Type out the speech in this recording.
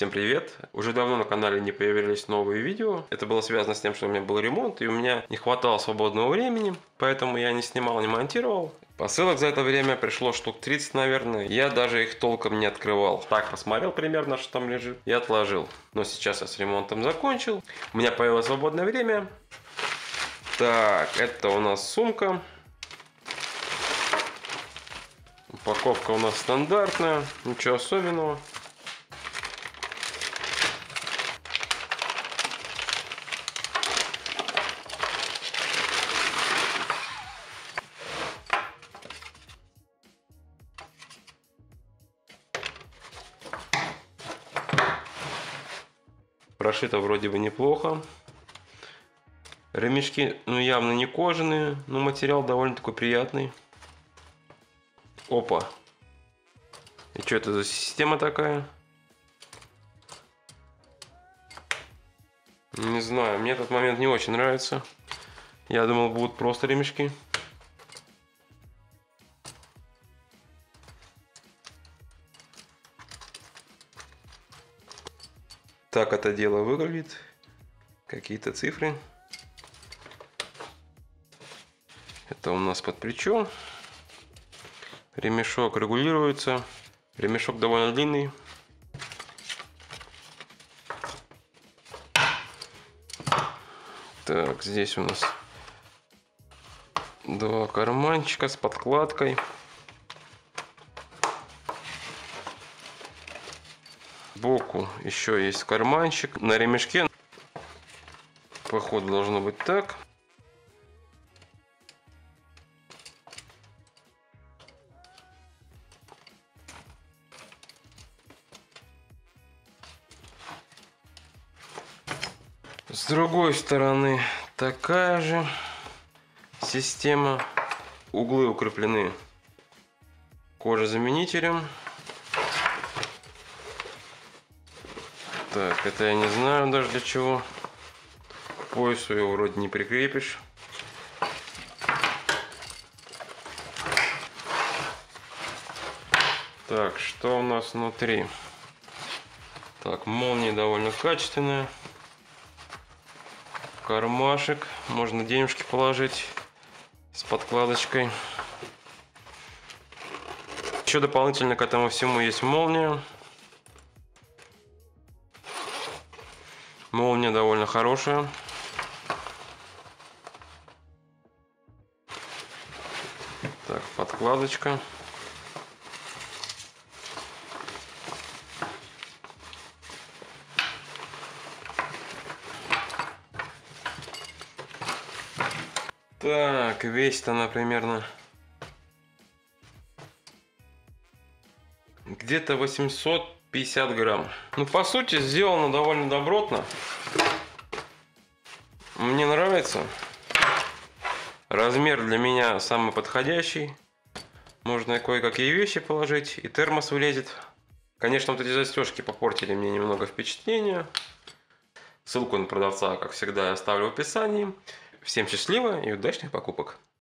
Всем привет! Уже давно на канале не появились новые видео. Это было связано с тем, что у меня был ремонт, и у меня не хватало свободного времени, поэтому я не снимал, не монтировал. Посылок за это время пришло штук 30, наверное. Я даже их толком не открывал. Так, посмотрел примерно, что там лежит, и отложил. Но сейчас я с ремонтом закончил. У меня появилось свободное время. Так, это у нас сумка. Упаковка у нас стандартная, ничего особенного. Прошито вроде бы неплохо. Ремешки, ну, явно не кожаные, но материал довольно такой приятный. Опа. И что это за система такая? Не знаю, мне этот момент не очень нравится. Я думал, будут просто ремешки. Так это дело выглядит. Какие-то цифры. Это у нас под плечо. Ремешок регулируется. Ремешок довольно длинный. Так, здесь у нас два карманчика с подкладкой. Сбоку еще есть карманчик. На ремешке походу должно быть так. С другой стороны такая же система. Углы укреплены кожезаменителем. Так, это я не знаю даже для чего. К поясу его вроде не прикрепишь. Так, что у нас внутри? Так, молния довольно качественная. Кармашек. Можно денежки положить с подкладочкой. Еще дополнительно к этому всему есть молния. Молния довольно хорошая. Так, подкладочка. Так, весит она примерно где-то 850 грамм. Ну, по сути, сделано довольно добротно. Мне нравится. Размер для меня самый подходящий. Можно кое-какие вещи положить, и термос влезет. Конечно, вот эти застежки попортили мне немного впечатление. Ссылку на продавца, как всегда, я оставлю в описании. Всем счастливо и удачных покупок!